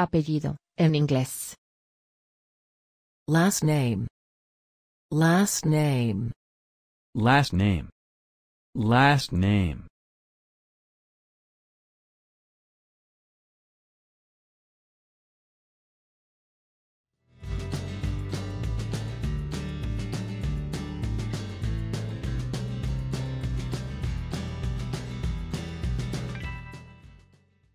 Apellido, en inglés. Last name. Last name. Last name. Last name.